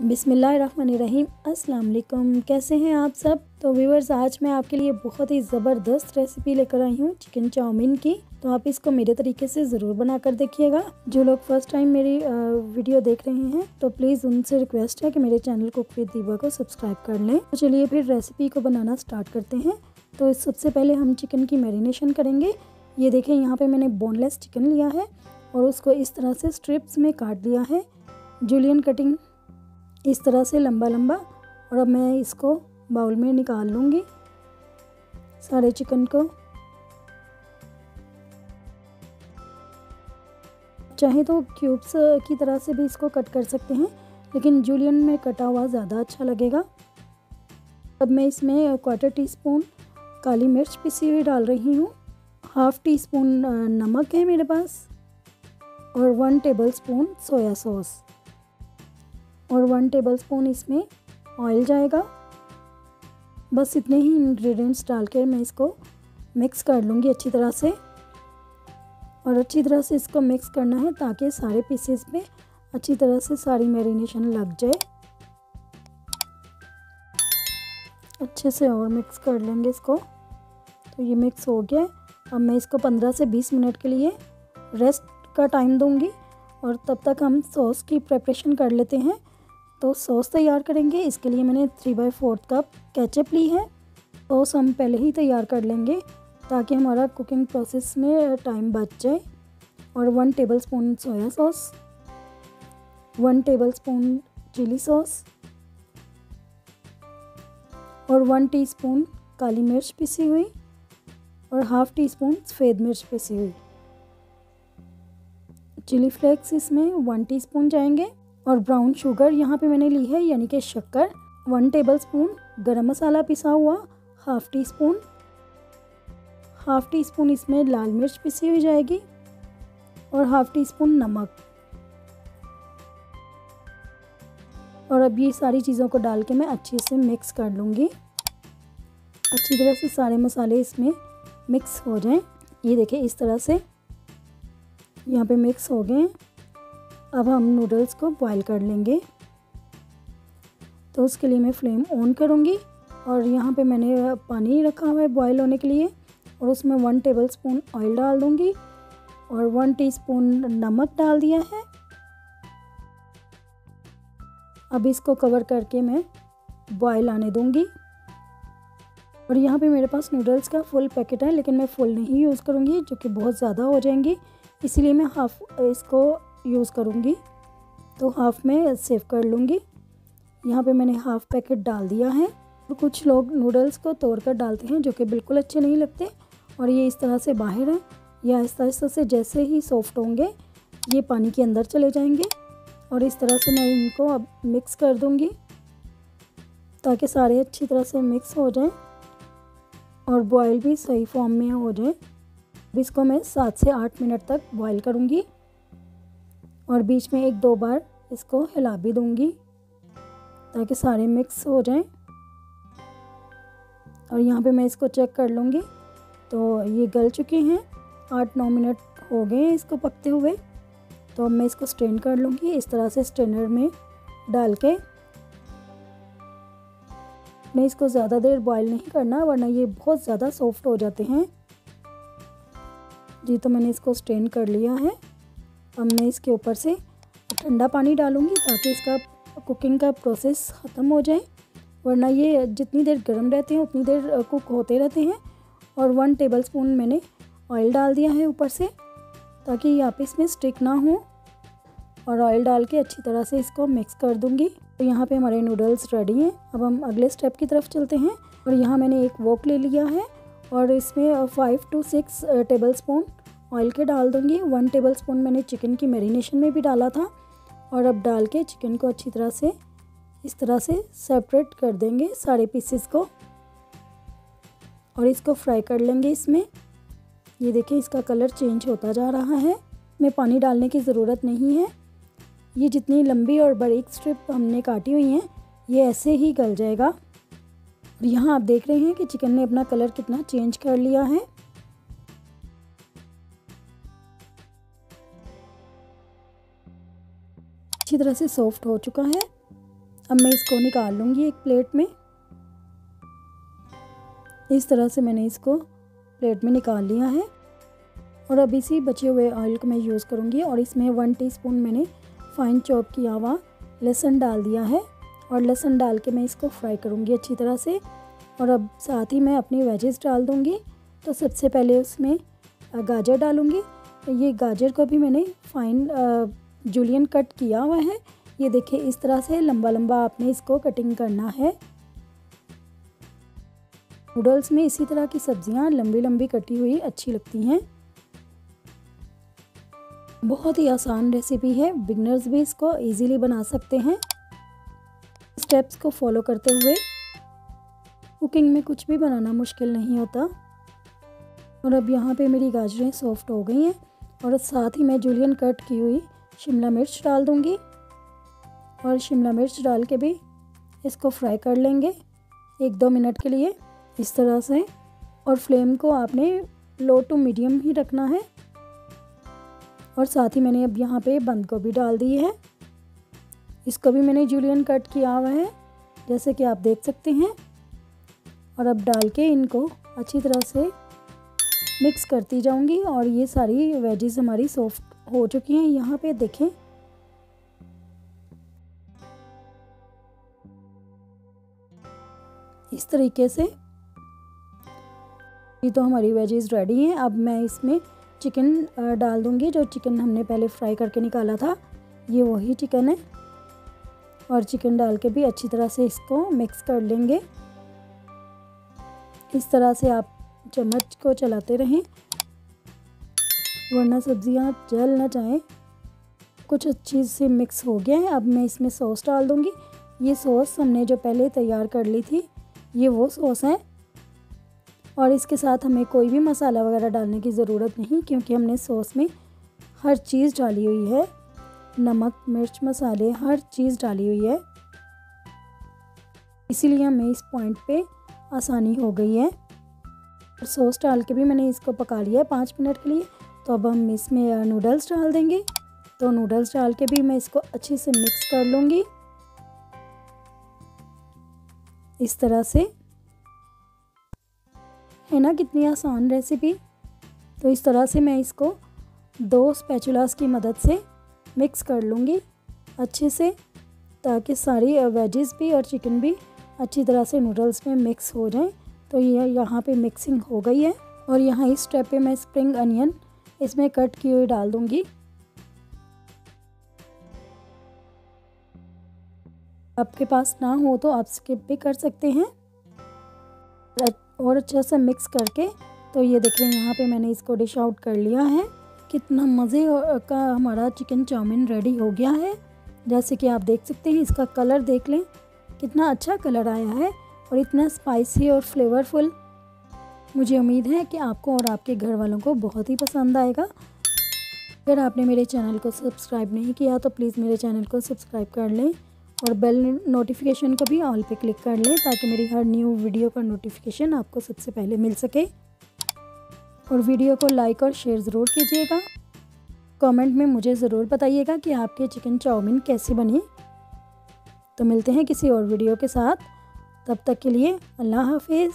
बिसमीम अस्सलाम कैसे हैं आप सब? तो व्यूवर्स आज मैं आपके लिए बहुत ही ज़बरदस्त रेसिपी लेकर आई हूँ चिकन चाउमीन की। तो आप इसको मेरे तरीके से ज़रूर बना कर देखिएगा। जो लोग फ़र्स्ट टाइम मेरी वीडियो देख रहे हैं तो प्लीज़ उनसे रिक्वेस्ट है कि मेरे चैनल को विद दीबा को सब्सक्राइब कर लें। तो चलिए फिर रेसिपी को बनाना स्टार्ट करते हैं। तो सबसे पहले हम चिकन की मैरिनेशन करेंगे। ये देखें, यहाँ पर मैंने बोनलेस चिकन लिया है और उसको इस तरह से स्ट्रिप्स में काट लिया है। जूलियन कटिंग इस तरह से लंबा लंबा। और अब मैं इसको बाउल में निकाल लूँगी सारे चिकन को। चाहे तो क्यूब्स की तरह से भी इसको कट कर सकते हैं, लेकिन जूलियन में कटा हुआ ज़्यादा अच्छा लगेगा। अब मैं इसमें क्वार्टर टी स्पून काली मिर्च पिसी हुई डाल रही हूँ। हाफ़ टी स्पून नमक है मेरे पास। और one table spoon soya sauce और वन टेबलस्पून इसमें ऑयल जाएगा। बस इतने ही इंग्रेडिएंट्स डालकर मैं इसको मिक्स कर लूँगी अच्छी तरह से। और अच्छी तरह से इसको मिक्स करना है ताकि सारे पीसेस में अच्छी तरह से सारी मैरिनेशन लग जाए। अच्छे से और मिक्स कर लेंगे इसको। तो ये मिक्स हो गया अब मैं इसको 15 से 20 मिनट के लिए रेस्ट का टाइम दूँगी और तब तक हम सॉस की प्रिपरेशन कर लेते हैं। तो सॉस तैयार करेंगे। इसके लिए मैंने three by fourth cup ketchup ली है। सॉस हम पहले ही तैयार कर लेंगे ताकि हमारा कुकिंग प्रोसेस में टाइम बच जाए। और one tablespoon soya sauce one tablespoon chilli sauce और वन टीस्पून काली मिर्च पिसी हुई और हाफ़ टी स्पून सफ़ेद मिर्च पिसी हुई। चिली फ्लेक्स इसमें वन टीस्पून जाएँगे। और ब्राउन शुगर यहाँ पे मैंने ली है, यानी कि शक्कर वन टेबल स्पून गर्म मसाला पिसा हुआ half tea spoon half tea spoon इसमें लाल मिर्च पिसी हुई जाएगी और हाफ़ टी स्पून नमक। और अब ये सारी चीज़ों को डाल के मैं अच्छे से मिक्स कर लूँगी। अच्छी तरह से सारे मसाले इसमें मिक्स हो जाएँ। ये देखिए इस तरह से यहाँ पे मिक्स हो गए अब हम नूडल्स को बॉईल कर लेंगे। तो उसके लिए मैं फ्लेम ऑन करूँगी और यहाँ पे मैंने पानी रखा हुआ है बॉईल होने के लिए और उसमें वन टेबल स्पून ऑयल डाल दूँगी और वन टीस्पून नमक डाल दिया है। अब इसको कवर करके मैं बॉईल आने दूँगी। और यहाँ पे मेरे पास नूडल्स का फुल पैकेट है, लेकिन मैं फुल नहीं यूज़ करूँगी, जो कि बहुत ज़्यादा हो जाएँगी। इसीलिए मैं हाफ़ इसको यूज़ करूँगी तो हाफ़ में सेव कर लूँगी। यहाँ पे मैंने हाफ़ पैकेट डाल दिया है। और कुछ लोग नूडल्स को तोड़ कर डालते हैं, जो कि बिल्कुल अच्छे नहीं लगते, और ये इस तरह से बाहर है, या आहिस्ता आहिस्ता से जैसे ही सॉफ्ट होंगे, ये पानी के अंदर चले जाएँगे, और इस तरह से मैं इनको अब मिक्स कर दूँगी, ताकि सारे अच्छी तरह से मिक्स हो जाएँ, और बॉयल भी सही फॉर्म में हो जाए। इसको मैं सात से आठ मिनट तक बॉयल करूँगी। और बीच में एक दो बार इसको हिला भी दूँगी ताकि सारे मिक्स हो जाएँ। और यहाँ पे मैं इसको चेक कर लूँगी। तो ये गल चुके हैं। आठ नौ मिनट हो गए हैं इसको पकते हुए। तो अब मैं इसको स्ट्रेन कर लूँगी इस तरह से स्ट्रेनर में डाल के। मैं इसको ज़्यादा देर बॉईल नहीं करना, वरना ये बहुत ज़्यादा सॉफ्ट हो जाते हैं। जी तो मैंने इसको स्ट्रेन कर लिया है। अब मैं इसके ऊपर से ठंडा पानी डालूँगी ताकि इसका कुकिंग का प्रोसेस ख़त्म हो जाए। वरना ये जितनी देर गर्म रहते हैं, उतनी देर कुक होते रहते हैं। और वन टेबल स्पून मैंने ऑयल डाल दिया है ऊपर से, ताकि ये आपस में स्टिक ना हो। और ऑयल डाल के अच्छी तरह से इसको मिक्स कर दूँगी। तो यहाँ पे हमारे नूडल्स रेडी हैं। अब हम अगले स्टेप की तरफ़ चलते हैं। और यहाँ मैंने एक वोक ले लिया है। और इसमें five two six tablespoon oil के डाल दूँगी। वन टेबल स्पून मैंने चिकन की मैरिनेशन में भी डाला था और अब डाल के चिकन को अच्छी तरह से, इस तरह से सेपरेट कर देंगे सारे पीसेस को। और इसको फ्राई कर लेंगे इसमें। ये देखिए, इसका कलर चेंज होता जा रहा है। में पानी डालने की ज़रूरत नहीं है। ये जितनी लंबी और बारीक स्ट्रिप हमने काटी हुई हैं, ये ऐसे ही गल जाएगा। और यहाँ आप देख रहे हैं कि चिकन ने अपना कलर कितना चेंज कर लिया है। अच्छी तरह से सॉफ्ट हो चुका है। अब मैं इसको निकाल लूँगी एक प्लेट में। इस तरह से मैंने इसको प्लेट में निकाल लिया है। और अब इसी बचे हुए ऑयल को मैं यूज़ करूँगी और इसमें वन टीस्पून मैंने फाइन चॉप किया हुआ लहसुन डाल दिया है। और लहसुन डाल के मैं इसको फ्राई करूँगी अच्छी तरह से। और अब साथ ही मैं अपनी वेजेस डाल दूँगी। तो सबसे पहले उसमें गाजर डालूँगी। ये गाजर को भी मैंने फाइन जूलियन कट किया हुआ है। ये देखिए, इस तरह से लंबा लंबा आपने इसको कटिंग करना है। नूडल्स में इसी तरह की सब्ज़ियाँ लंबी लंबी कटी हुई अच्छी लगती हैं। बहुत ही आसान रेसिपी है। बिगनर्स भी इसको इजीली बना सकते हैं। स्टेप्स को फॉलो करते हुए। कुकिंग में कुछ भी बनाना मुश्किल नहीं होता। और अब यहाँ पे मेरी गाजरें सॉफ्ट हो गई हैं। और साथ ही मैं जूलियन कट की हुई शिमला मिर्च डाल दूँगी और शिमला मिर्च डाल के भी इसको फ्राई कर लेंगे एक दो मिनट के लिए इस तरह से। और फ्लेम को आपने लो टू मीडियम ही रखना है। और साथ ही मैंने अब यहाँ पे बंद गोभी डाल दी है। इसको भी मैंने जूलियन कट किया हुआ है, जैसे कि आप देख सकते हैं। और अब डाल के इनको अच्छी तरह से मिक्स करती जाऊँगी और ये सारी वेजेस हमारी सॉफ्ट हो चुकी हैं। यहाँ पे देखें। इस तरीके से ये तो हमारी वेजेस रेडी हैं। अब मैं इसमें चिकन डाल दूँगी, जो चिकन हमने पहले फ्राई करके निकाला था। ये वही चिकन है। और चिकन डाल के भी अच्छी तरह से इसको मिक्स कर लेंगे। इस तरह से आप चम्मच को चलाते रहें। वरना सब्ज़ियाँ जल ना जाएँ। कुछ अच्छी से मिक्स हो गया है। अब मैं इसमें सॉस डाल दूँगी। ये सॉस हमने जो पहले तैयार कर ली थी, ये वो सॉस है। और इसके साथ हमें कोई भी मसाला वगैरह डालने की ज़रूरत नहीं, क्योंकि हमने सॉस में हर चीज़ डाली हुई है। नमक, मिर्च, मसाले, हर चीज़ डाली हुई है। इसीलिए हमें इस पॉइंट पे आसानी हो गई है। सॉस डाल के भी मैंने इसको पका लिया है पाँच मिनट के लिए। तो अब हम इसमें नूडल्स डाल देंगे। तो नूडल्स डाल के भी मैं इसको अच्छे से मिक्स कर लूँगी। इस तरह से। है ना कितनी आसान रेसिपी तो इस तरह से मैं इसको दो स्पैचुलास की मदद से मिक्स कर लूँगी अच्छे से, ताकि सारी वेजेस भी और चिकन भी अच्छी तरह से नूडल्स में मिक्स हो जाएँ। तो ये यह यहाँ पे मिक्सिंग हो गई है और यहाँ इस स्टेप पे मैं स्प्रिंग अनियन इसमें कट की हुई डाल दूँगी? आपके पास ना हो तो आप स्किप भी कर सकते हैं। और अच्छा से मिक्स करके तो ये देखें यहाँ पे मैंने इसको डिश आउट कर लिया है। कितना मज़े का हमारा चिकन चाउमीन रेडी हो गया है। जैसे कि आप देख सकते हैं, इसका कलर देख लें, कितना अच्छा कलर आया है। और इतना स्पाइसी और फ्लेवरफुल मुझे उम्मीद है कि आपको और आपके घर वालों को बहुत ही पसंद आएगा। अगर आपने मेरे चैनल को सब्सक्राइब नहीं किया तो प्लीज़ मेरे चैनल को सब्सक्राइब कर लें और बेल नोटिफिकेशन को भी ऑल पे क्लिक कर लें ताकि मेरी हर न्यू वीडियो का नोटिफिकेशन आपको सबसे पहले मिल सके। और वीडियो को लाइक और शेयर ज़रूर कीजिएगा। कमेंट में मुझे ज़रूर बताइएगा कि आपके चिकन चाउमीन कैसे बने। तो मिलते हैं किसी और वीडियो के साथ। तब तक के लिए अल्लाह हाफिज़।